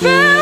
feel